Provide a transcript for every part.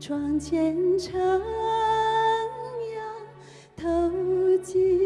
窗前晨阳，透进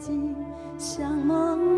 竟像梦